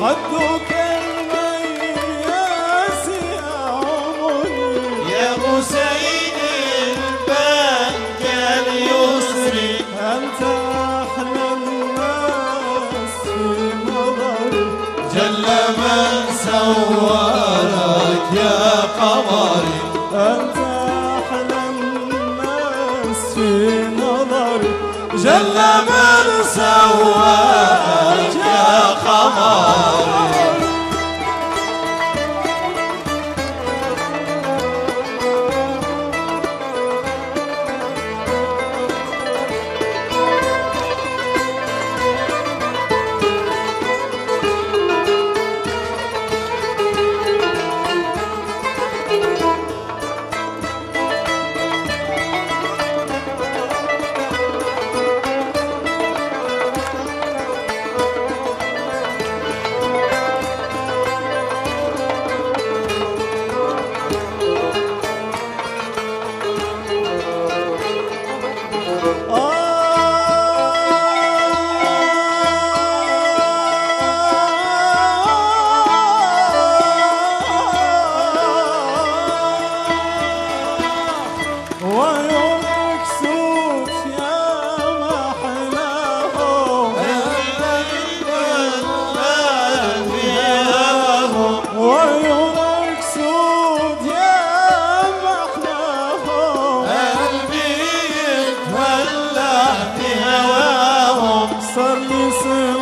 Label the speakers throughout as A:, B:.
A: خدك المياس يا عمري.
B: يا حسين البنك اليسري
A: أنت أحلى الناس في نظري
B: جل من سورك يا قمري.
A: أنت أحلى الناس في نظري جل من
B: سواك يا خمار
A: olsun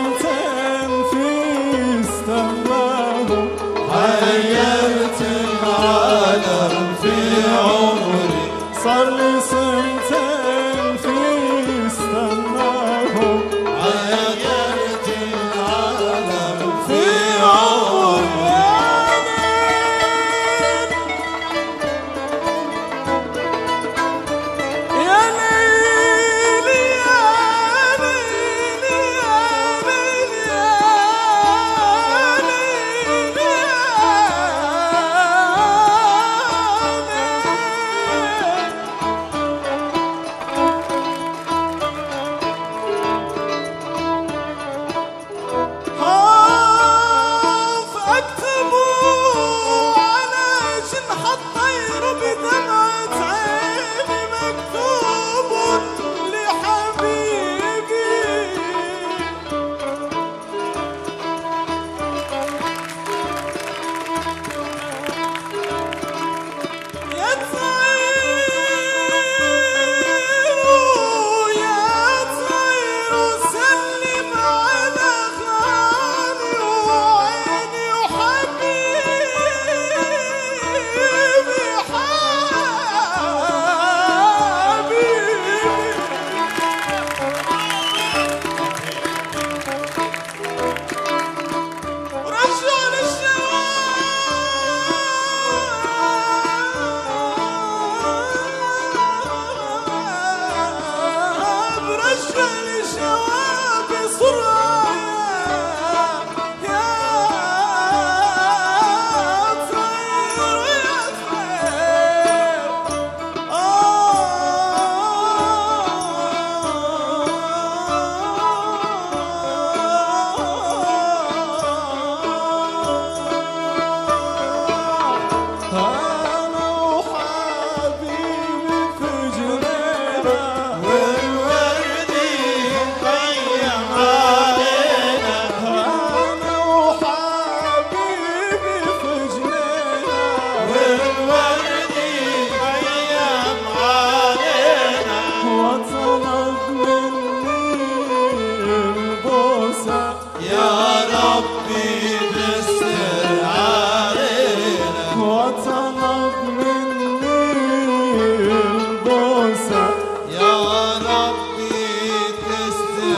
A: شاب صراخ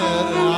B: Amen.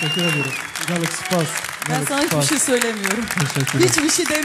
C: Teşekkür ederim. Galık Spas. Ben Galık sana hiçbir şey
D: söylemiyorum. Teşekkür ederim. Hiçbir şey demiyorum.